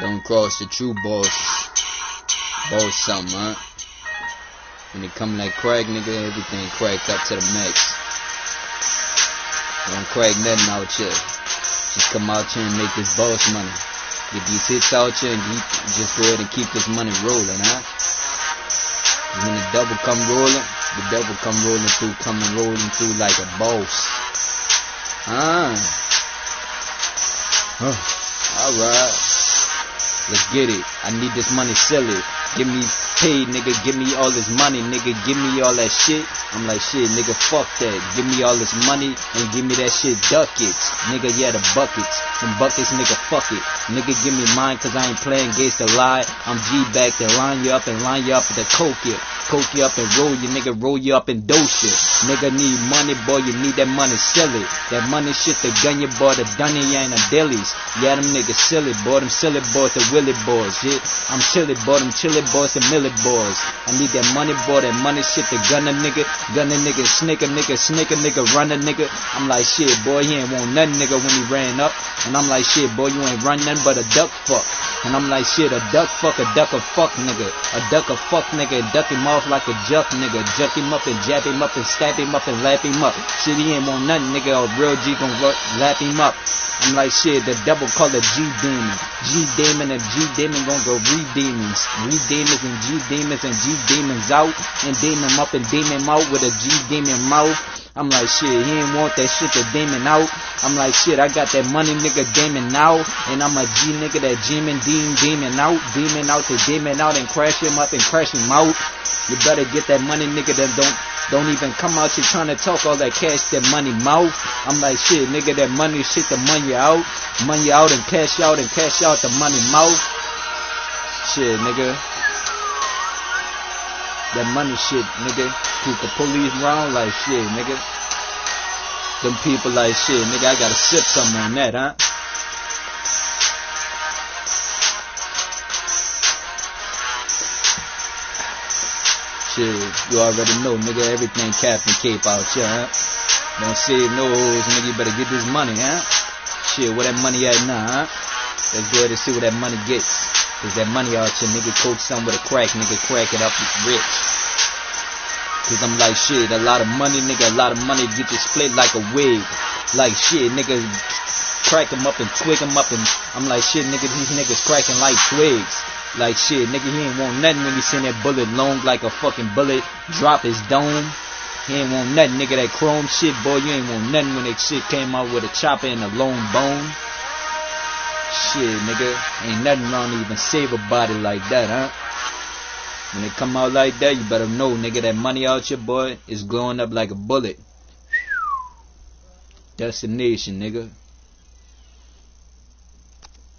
Don't cross the true boss. Boss something, huh? When it come like crack, nigga, everything cracked up to the max. Don't crack nothing out here. Just come out here and make this boss money. Get these hits out here and keep, just go ahead and keep this money rolling, huh? When the double come rolling, the double come rolling through, coming rolling through like a boss. Ah. Alright. Let's get it. I need this money silly. Give me paid, nigga. Give me all this money, nigga. Give me all that shit. I'm like, shit, nigga, fuck that. Give me all this money and give me that shit ducats. Nigga, yeah, the buckets. Them buckets, nigga, fuck it. Nigga, give me mine cause I ain't playing against the lie. I'm G back to line you up and line you up with the coke it. Coke you up and roll you, nigga, roll you up and dose it. Nigga need money, boy, you need that money silly. That money shit, the gun you bought, the dunny ain't a dillies. Yeah, them niggas silly, boy, them silly boys, the willy boys, shit. I'm chilly, boy, them chilly boys, and millie boys. I need that money, boy, that money shit, the gunner nigga, gunner nigga, snake a nigga, snake a nigga, run a nigga. I'm like, shit, boy, he ain't want nothing, nigga, when he ran up. And I'm like, shit, boy, you ain't run nothing but a duck fuck. And I'm like, shit, a duck fuck, a duck a fuck nigga. A duck a fuck nigga, duck him off like a juck nigga. Juck him up and jab him up and stab him up and lap him up. Shit, he ain't want nothing, nigga. A real G gon' lap him up. I'm like, shit, the devil call it G demon. G demon and G demon gon' go re demons. Re demons and G demons and G demons out. And demon up and demon out with a G demon mouth. I'm like, shit, he ain't want that shit to demon out. I'm like, shit, I got that money nigga demon out. And I'm a G nigga that demon, demon, demon out. Demon out to demon out and crash him up and crash him out. You better get that money nigga that don't don't even come out here trying to talk all that cash, that money mouth. I'm like, shit, nigga, that money shit, the money out. Money out and cash out and cash out the money mouth. Shit, nigga. That money shit, nigga. Keep the police round like shit, nigga. Them people like shit, nigga, I gotta sip something on that, huh? You already know, nigga, everything cap and Cape out here, huh? Don't save no hoes, nigga, you better get this money, huh? Shit, where that money at now, huh? Let's go ahead and see where that money gets. Cause that money out here, nigga, coach some with a crack, nigga, crack it up, rich. Cause I'm like, shit, a lot of money, nigga, a lot of money get you split like a wig. Like, shit, nigga, crack them up and twig them up and I'm like, shit, nigga, these niggas cracking like twigs. Like, shit, nigga, he ain't want nothing when he seen that bullet long like a fucking bullet drop his dome. He ain't want nothing, nigga, that chrome shit, boy, you ain't want nothing when that shit came out with a chopper and a long bone. Shit, nigga, ain't nothing wrong to even save a body like that, huh? When it come out like that, you better know, nigga, that money out here, boy, is glowing up like a bullet. Destination, nigga.